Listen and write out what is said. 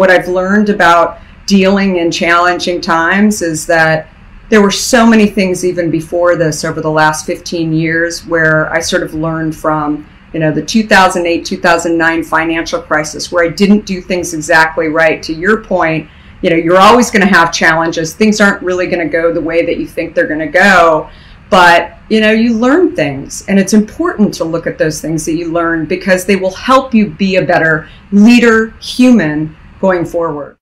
What I've learned about dealing in challenging times is that there were so many things even before this over the last 15 years where I sort of learned from you know the 2008 2009 financial crisis where I didn't do things exactly right. To your point you know you're always going to have challenges. Things aren't really going to go the way that you think they're going to go. But you know you learn things and it's important to look at those things that you learn because they will help you be a better leader human going forward